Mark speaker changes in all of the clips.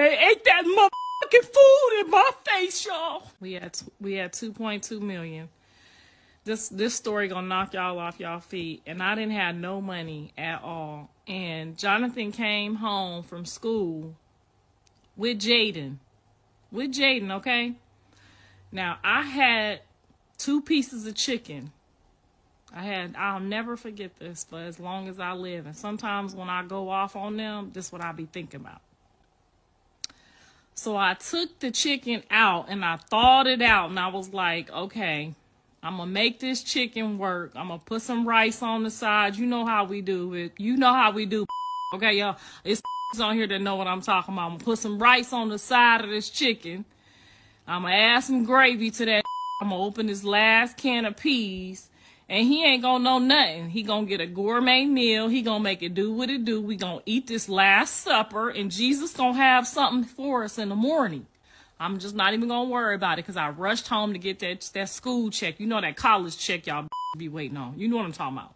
Speaker 1: They ate that motherfucking food in my face, y'all. We had we had 2.2 million. This this story gonna knock y'all off y'all feet, and I didn't have no money at all. And Johnathan came home from school with Jaidyn, with Jaidyn. Okay. Now I had two pieces of chicken. I had I'll never forget this for as long as I live. And sometimes when I go off on them, this is what I be thinking about. So I took the chicken out and I thawed it out and I was like, okay, I'm gonna make this chicken work. I'm gonna put some rice on the side. You know how we do it. You know how we do. Okay, y'all. It's on here that know what I'm talking about. I'm gonna put some rice on the side of this chicken. I'm gonna add some gravy to that. I'm gonna open this last can of peas. And he ain't gonna know nothing. He gonna get a gourmet meal. He gonna make it do what it do. We gonna eat this last supper, and Jesus gonna have something for us in the morning. I'm just not even gonna worry about it because I rushed home to get that that school check. You know that college check y'all be waiting on. You know what I'm talking about.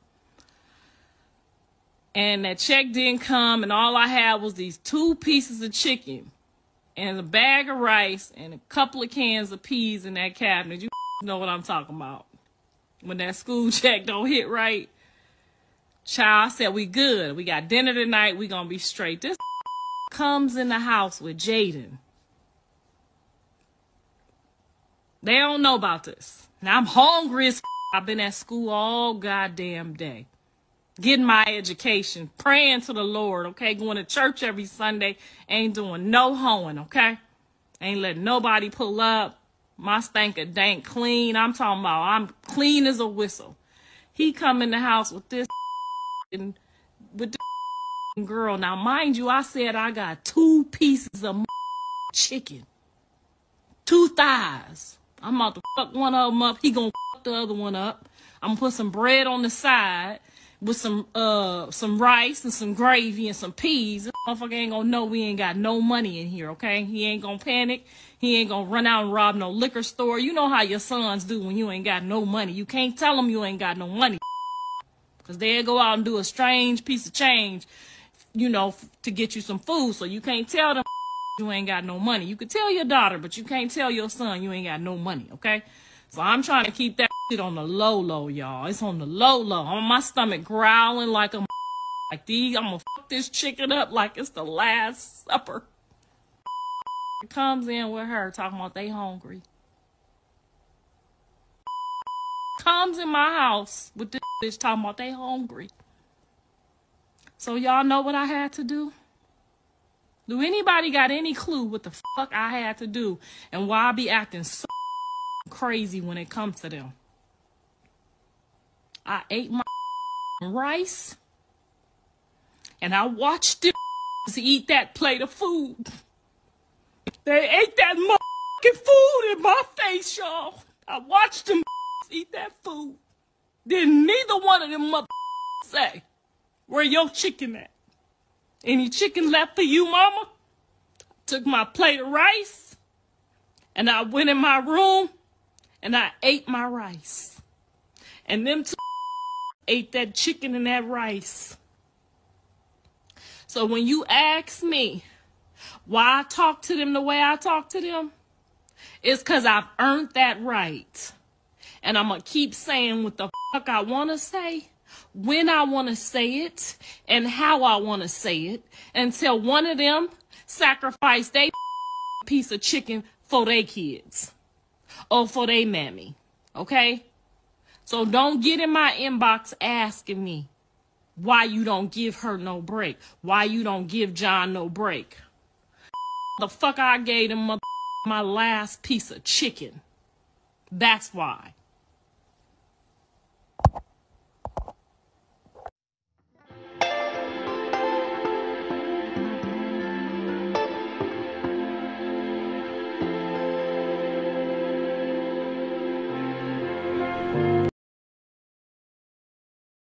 Speaker 1: And that check didn't come, and all I had was these two pieces of chicken and a bag of rice and a couple of cans of peas in that cabinet. You know what I'm talking about when that school check don't hit right. Child said we good. We got dinner tonight. We gonna be straight. This comes in the house with Jaidyn. They don't know about this. Now I'm hungry as I've been at school all goddamn day. Getting my education, praying to the Lord, okay? Going to church every Sunday, ain't doing no hoeing, okay? Ain't letting nobody pull up. My stank a dank clean. I'm talking about I'm clean as a whistle. He come in the house with this and with the girl. Now, mind you, I said I got two pieces of chicken, two thighs. I'm about to fuck one of them up. He gonna fuck the other one up. I'm gonna put some bread on the side with some uh some rice and some gravy and some peas. This motherfucker ain't gonna know we ain't got no money in here, okay? He ain't gonna panic. He ain't gonna run out and rob no liquor store. You know how your sons do when you ain't got no money. You can't tell them you ain't got no money. Cause they'll go out and do a strange piece of change, you know, to get you some food. So you can't tell them you ain't got no money. You could tell your daughter, but you can't tell your son you ain't got no money, okay? So I'm trying to keep that shit on the low low, y'all. It's on the low low. I'm my stomach growling like a like these. I'm gonna fuck this chicken up like it's the last supper. Comes in with her talking about they hungry. Comes in my house with this bitch talking about they hungry. So y'all know what I had to do? Do anybody got any clue what the fuck I had to do and why I be acting so crazy when it comes to them? I ate my rice and I watched them eat that plate of food. They ate that motherfucking food in my face, y'all. I watched them eat that food. Then neither one of them mother say, where your chicken at? Any chicken left for you, mama? Took my plate of rice and I went in my room and I ate my rice. And them two ate that chicken and that rice. So when you ask me why I talk to them the way I talk to them, it's because I've earned that right. And I'm going to keep saying what the fuck I want to say when I want to say it and how I want to say it until one of them sacrifice their piece of chicken for their kids or for their mammy. Okay? So don't get in my inbox asking me why you don't give her no break, why you don't give John no break. The fuck I gave him my last piece of chicken. That's why.